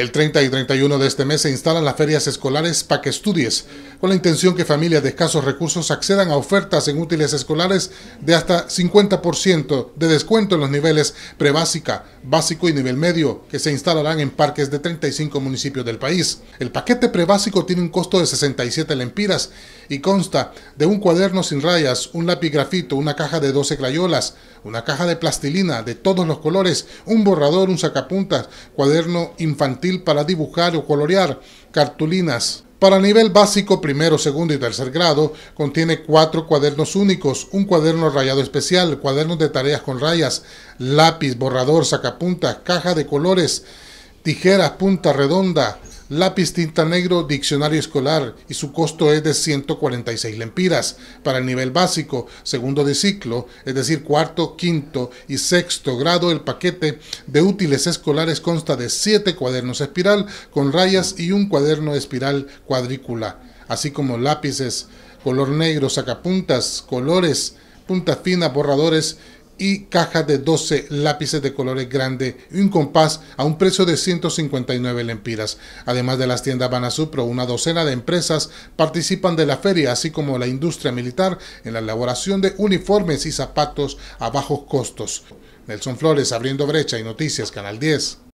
El 30 y 31 de este mes se instalan las ferias escolares PAC Estudies, con la intención que familias de escasos recursos accedan a ofertas en útiles escolares de hasta 50% de descuento en los niveles prebásica, básico y nivel medio, que se instalarán en parques de 35 municipios del país. El paquete prebásico tiene un costo de 67 lempiras y consta de un cuaderno sin rayas, un lápiz grafito, una caja de 12 crayolas, una caja de plastilina de todos los colores, un borrador, un sacapuntas, cuaderno infantil para dibujar o colorear, cartulinas. Para nivel básico, primero, segundo y tercer grado, contiene cuatro cuadernos únicos, un cuaderno rayado especial, cuadernos de tareas con rayas, lápiz, borrador, sacapuntas, caja de colores, tijeras, punta redonda, lápiz tinta negro diccionario escolar y su costo es de 146 lempiras. Para el nivel básico, segundo de ciclo, es decir, cuarto, quinto y sexto grado, el paquete de útiles escolares consta de 7 cuadernos espiral con rayas y un cuaderno espiral cuadrícula, así como lápices, color negro, sacapuntas, colores, punta fina, borradores y caja de 12 lápices de colores grande y un compás a un precio de 159 lempiras. Además de las tiendas Banasupro, una docena de empresas participan de la feria, así como la industria militar en la elaboración de uniformes y zapatos a bajos costos. Nelson Flores abriendo brecha y noticias Canal 10.